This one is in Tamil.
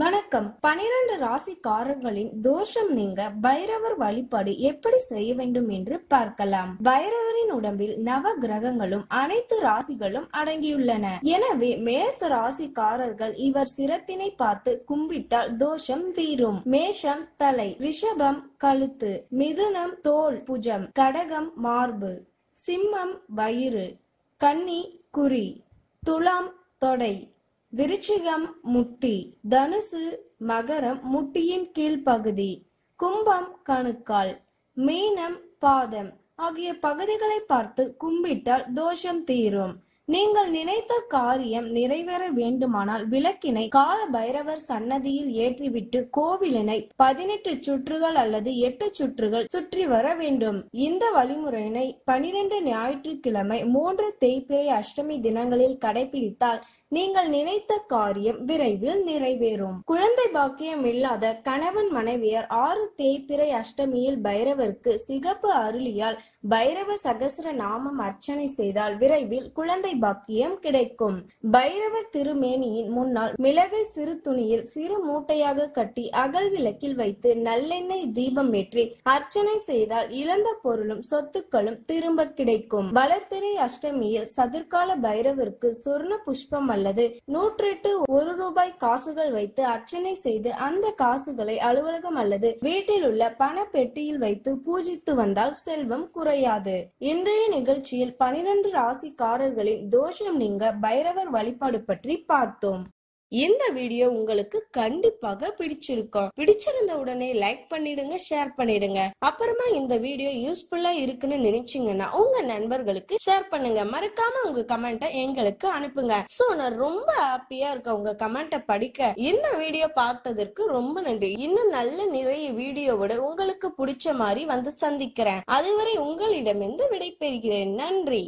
வணக்கம். பனிரெண்டு ராசிக்காரர்களின் தோஷம் நீங்க பைரவர் வழிபாடு எப்படி செய்ய வேண்டும் என்று பார்க்கலாம். பைரவரின் உடம்பில் நவ கிரகங்களும் அனைத்து ராசிகளும் அடங்கியுள்ளன. எனவே மேச ராசிக்காரர்கள் இவர் சிரத்தினை பார்த்து கும்பிட்டால் தோஷம் தீரும். மேஷம் தலை ரிஷபம் கழுத்து மிதுனம் தோல் புஜம் கடகம் மார்பு சிம்மம் வயிறு கன்னி குறி துலாம் தொடை விருச்சிகம் முட்டி தனுசு மகரம் முட்டியின் கீழ்ப்பகுதி கும்பம் கணுக்கால் மீனம் பாதம் ஆகிய பகுதிகளை பார்த்து கும்பிட்டால் தோஷம் தீரும். நீங்கள் நினைத்த காரியம் நிறைவேற வேண்டுமானால் விளக்கினை கால பைரவர் சன்னதியில் ஏற்றிவிட்டு கோவிலினை பதினெட்டு சுற்றுகள் அல்லது எட்டு சுற்றுகள் சுற்றி வர வேண்டும். இந்த வழிமுறையினை பனிரெண்டு ஞாயிற்றுக்கிழமை மூன்று தேய்பிறை அஷ்டமி தினங்களில் கடைபிடித்தால் நீங்கள் நினைத்த காரியம் விரைவில் நிறைவேறும். குழந்தை பாக்கியம் இல்லாத கணவன் மனைவியர் ஆறு தேய்பிறை அஷ்டமியில் பைரவருக்கு சிகப்பு அருளியால் பைரவ சகசர நாமம் அர்ச்சனை செய்தால் விரைவில் குழந்தை பாக்கியம் கிடைக்கும். பைரவர் திருமேனியின் முன்னால் மிளகை சிறு துணியில் சிறு மூட்டையாக கட்டி அகல் விளக்கில் வைத்து நல்லெண்ணெய் தீபம் ஏற்றி அர்ச்சனை செய்தால் இழந்த பொருளும் சொத்துக்களும் திரும்ப கிடைக்கும். வளர்பிறை அஷ்டமியில் சதுர்கால பைரவருக்கு சொர்ண புஷ்பம் அல்லது நூற்றெட்டு ஒரு ரூபாய் காசுகள் வைத்து அர்ச்சனை செய்து அந்த காசுகளை அலுவலகம் அல்லது வீட்டில் உள்ள பண பெட்டியில் வைத்து பூஜித்து வந்தால் செல்வம் குறையாது. இன்றைய நிகழ்ச்சியில் பனிரெண்டு ராசிக்காரர்களின் தோஷம் நீங்க பைரவர் வழிபாடு பற்றி பார்த்தோம். இந்த வீடியோ உங்களுக்கு கண்டிப்பாக பிடிச்சிருக்கும். பிடிச்சிருந்த உடனே லைக் பண்ணிடுங்க ஷேர் பண்ணிடுங்க. அப்புறமா இந்த வீடியோ யூஸ்ஃபுல்லா இருக்குன்னு நினைச்சீங்கன்னா உங்க நண்பர்களுக்கு ஷேர் பண்ணுங்க. மறக்காம உங்க கமெண்ட்டை எங்களுக்கு அனுப்புங்க. சோ நான் ரொம்ப ஹாப்பியா இருக்கேன் உங்க கமெண்ட்டை படிக்க. இந்த வீடியோ பார்த்ததற்கு ரொம்ப நன்றி. இன்னும் நல்ல நிறைய வீடியோவோட உங்களுக்கு பிடிச்ச மாதிரி வந்து சந்திக்கிறேன். அதுவரை உங்களிடமிருந்து விடை பெறுகிறேன் நன்றி.